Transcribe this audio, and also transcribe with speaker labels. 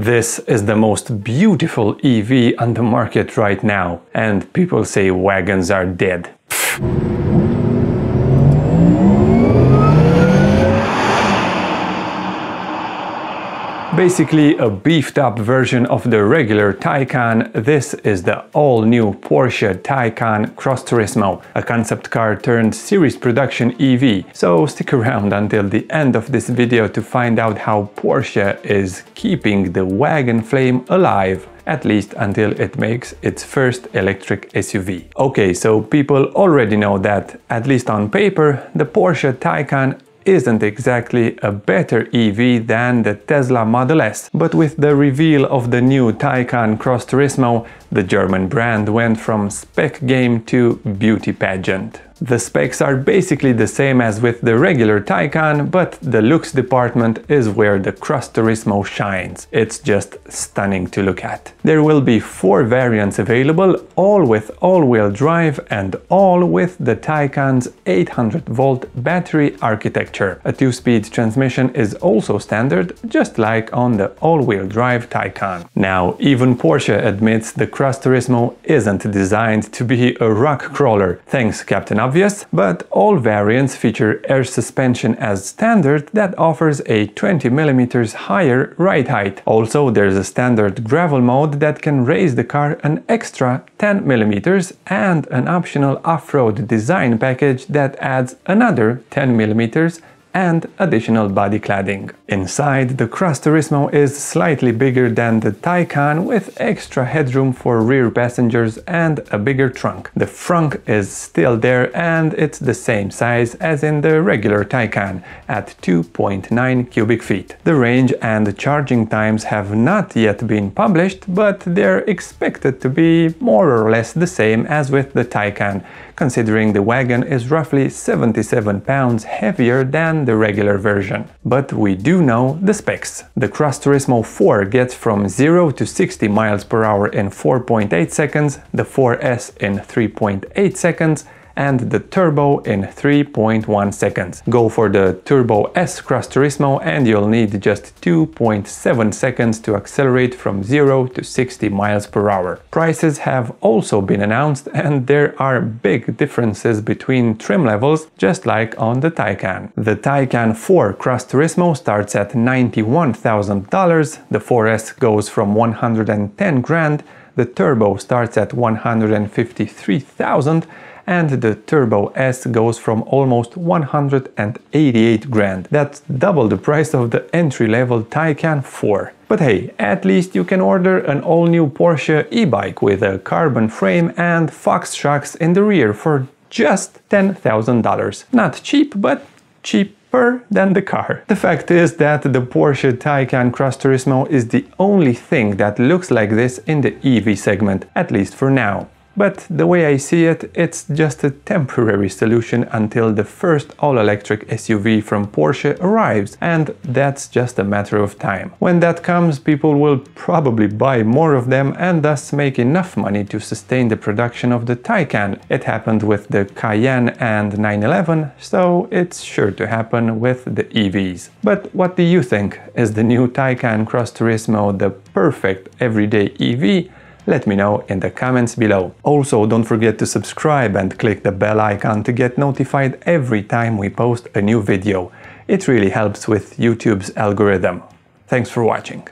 Speaker 1: This is the most beautiful EV on the market right now, and people say wagons are dead. Basically a beefed up version of the regular Taycan, this is the all-new Porsche Taycan Cross Turismo, a concept car turned series production EV. So stick around until the end of this video to find out how Porsche is keeping the wagon flame alive at least until it makes its first electric SUV. Okay, so people already know that, at least on paper, the Porsche Taycan isn't exactly a better EV than the Tesla Model S, but with the reveal of the new Taycan Cross Turismo, the German brand went from spec game to beauty pageant. The specs are basically the same as with the regular Taycan, but the looks department is where the Cross Turismo shines. It's just stunning to look at. There will be four variants available, all with all-wheel drive and all with the Taycan's 800-volt battery architecture. A two-speed transmission is also standard, just like on the all-wheel drive Taycan. Now, even Porsche admits the Cross Turismo isn't designed to be a rock crawler, thanks Captain obvious, but all variants feature air suspension as standard that offers a 20mm higher ride height. Also, there's a standard gravel mode that can raise the car an extra 10mm and an optional off-road design package that adds another 10mm and additional body cladding. Inside, the Cross Turismo is slightly bigger than the Taycan with extra headroom for rear passengers and a bigger trunk. The frunk is still there and it's the same size as in the regular Taycan at 2.9 cubic feet. The range and charging times have not yet been published, but they're expected to be more or less the same as with the Taycan, considering the wagon is roughly 77 pounds heavier than the regular version. But we do know the specs. The Cross Turismo 4 gets from 0 to 60 miles per hour in 4.8 seconds, the 4S in 3.8 seconds, and the turbo in 3.1 seconds. Go for the Turbo S Cross Turismo and you'll need just 2.7 seconds to accelerate from 0 to 60 miles per hour. Prices have also been announced and there are big differences between trim levels, just like on the Taycan. The Taycan 4 Cross Turismo starts at $91,000, the 4S goes from 110 grand, the Turbo starts at 153,000 and the Turbo S goes from almost 188 grand. That's double the price of the entry-level Taycan 4. But hey, at least you can order an all-new Porsche e-bike with a carbon frame and Fox shocks in the rear for just $10,000. Not cheap, but cheaper than the car. The fact is that the Porsche Taycan Cross Turismo is the only thing that looks like this in the EV segment, at least for now. But the way I see it, it's just a temporary solution until the first all-electric SUV from Porsche arrives, and that's just a matter of time. When that comes, people will probably buy more of them and thus make enough money to sustain the production of the Taycan. It happened with the Cayenne and 911, so it's sure to happen with the EVs. But what do you think? Is the new Taycan Cross Turismo the perfect everyday EV? Let me know in the comments below. Also, don't forget to subscribe and click the bell icon to get notified every time we post a new video. It really helps with YouTube's algorithm. Thanks for watching.